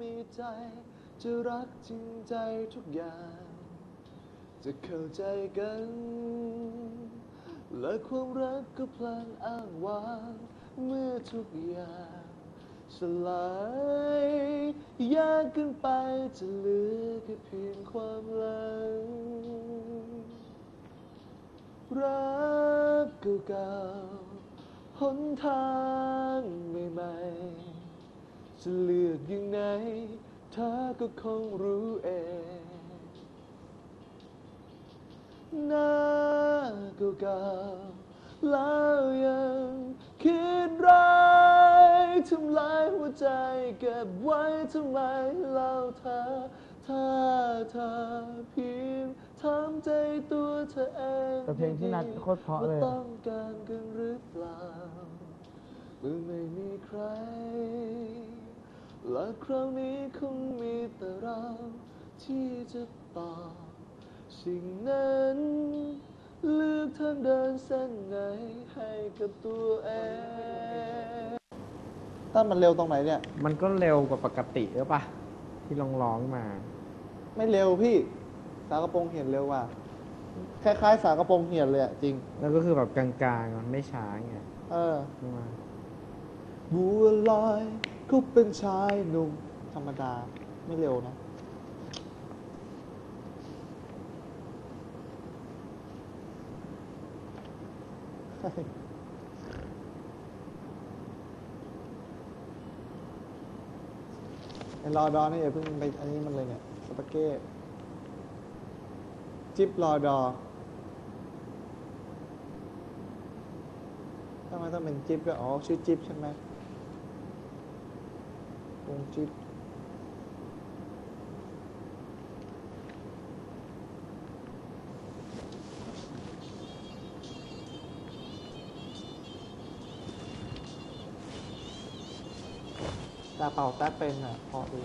มีใจ จะรักจริงใจทุกอย่าง จะเข้าใจกัน และความรักก็พลันอ้างว้างเมื่อทุกอย่าง สลายยากเกินไปจะเหลือแค่เพียงความหลัง รักเก่าๆหนทางใหม่ๆ จะเลือกยังไงเธอก็คงรู้เองหน้าเก่าๆแล้วยังคิดร้ายทำลายหัวใจเก็บไว้ทำไมเล่าเธอถ้าเธอเพียงถามใจตัวเธอเองแต่เพลงที่นัดโคตรเพราะเลย ว่าต้องการกันหรือเปล่าเมื่อไม่มีใคร และคราวนี้คงมีแต่เราที่จะตอบสิ่งนั้นเลือกทางเดินเส้นไหนให้กับตัวเองต้นมันเร็วตรงไหนเนี่ย มันก็เร็วกว่าปกติหรือปะที่ร้องร้องๆมา ไม่เร็วพี่ สากระโปรงเหียนเร็วกว่า คล้ายๆ สากระโปรงเหียนเลยอะจริง แล้วก็คือแบบกลางๆมันไม่ช้าไง เออ ใช่ไหม บัวลอย ก็เป็นชายหนุ่มธรรมดา ไม่เร็วนะ ไอ้รอดอนี่อย่าเพิ่งไปอันนี้มันเลยเนี่ยสปาเก้จิบรอดอทำไมต้องเป็นจิ๊บก็อ๋อชื่อจิ๊บใช่ไหม จิ๊บแต่เป่าแป๊บเป็นอะ พอดู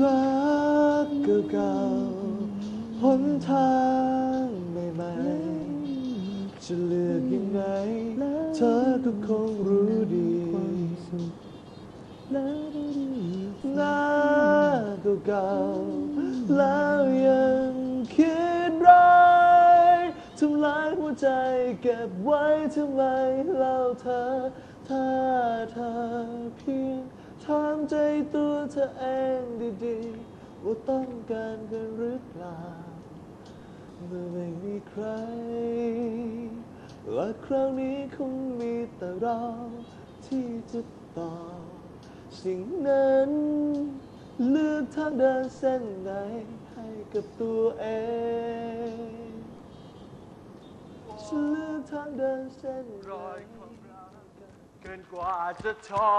รัก เก่าๆหนทางใหม่ๆจะเลือกยังไง เธอก็คงรู้ดีหน้าเก่าๆแล้วยังคิดร้ายทำลายหัวใจเก็บไว้ทำไมเล่าเธอ ถ้าเธอเพียงถามใจตัวเธอเองดีๆ ว่าต้องการกันหรือเปล่าเมื่อไม่มีใคร และคราวนี้คงมีแต่เรา ที่จะตอบสิ่งนั้น เลือกทางเดินเส้นไหนให้กับตัวเองฉันเลือกทางเดินเส้นไหนเกินกว่าจะท้อ